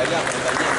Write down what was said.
banyak banyak